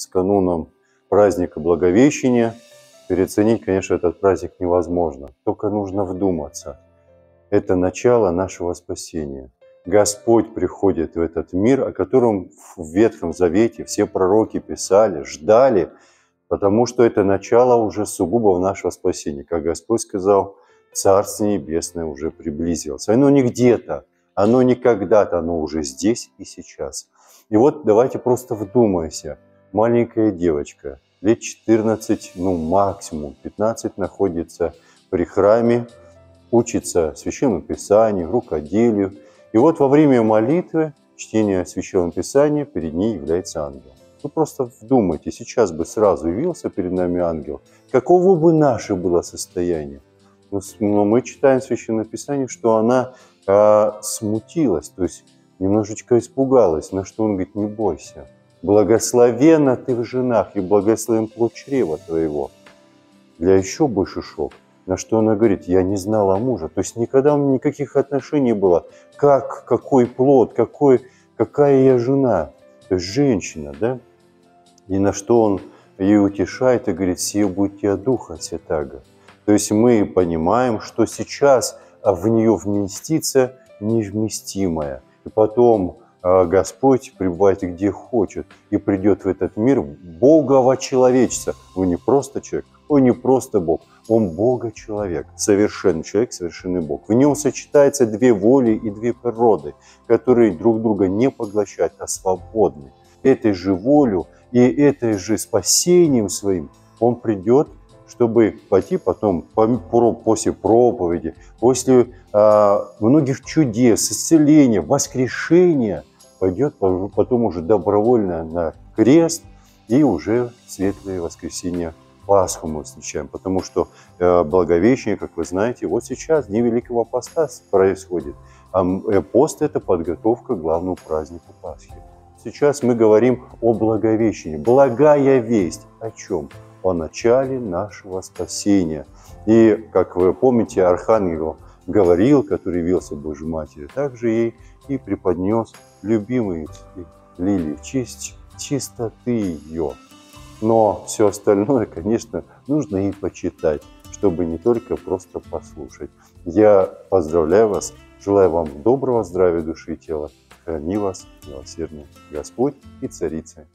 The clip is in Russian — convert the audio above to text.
с кануном праздника Благовещения. Переоценить, конечно, этот праздник невозможно. Только нужно вдуматься. Это начало нашего спасения. Господь приходит в этот мир, о котором в Ветхом Завете все пророки писали, ждали, потому что это начало уже сугубо нашего спасения. Как Господь сказал, Царство Небесное уже приблизилось. Оно не где-то, оно не когда-то, оно уже здесь и сейчас. И вот давайте просто вдумайся. Маленькая девочка, лет 14, ну максимум 15, находится при храме, учится священному писанию, рукоделию. И вот во время молитвы, чтения священного писания, перед ней является ангел. Вы просто вдумайте, сейчас бы сразу явился перед нами ангел, каково бы наше было состояние? Но мы читаем в Священном что она э, смутилась, то есть немножечко испугалась, на что он говорит, не бойся, благословена ты в женах и благословен плод чрева твоего. Для еще больше шок, на что она говорит, я не знала мужа, то есть никогда у меня никаких отношений было, как, какой плод, какой, какая я жена, то есть женщина, да, и на что он ее утешает и говорит, сие будет я духа святаго. То есть мы понимаем, что сейчас в нее вместится невместимое. И потом Господь пребывает где хочет и придет в этот мир Бога человечество. Он не просто человек, он не просто Бог, он Бога-человек, совершенный человек, совершенный Бог. В нем сочетаются две воли и две природы, которые друг друга не поглощают, а свободны. Этой же волю и этой же спасением своим он придет чтобы пойти потом после проповеди, после э, многих чудес, исцеления, воскрешения, пойдет потом уже добровольно на крест и уже светлое воскресенье Пасху мы встречаем, потому что э, Благовещение, как вы знаете, вот сейчас, Дни Великого Поста происходит. А пост – это подготовка к главному празднику Пасхи. Сейчас мы говорим о Благовещении. Благая весть о чем? О начале нашего спасения. И, как вы помните, Архангел говорил, который явился Божьей Матери, также ей и преподнес любимые лилии честь чистоты ее. Но все остальное, конечно, нужно и почитать, чтобы не только просто послушать. Я поздравляю вас, желаю вам доброго здравия души и тела. Храни вас, милосердный Господь и Царица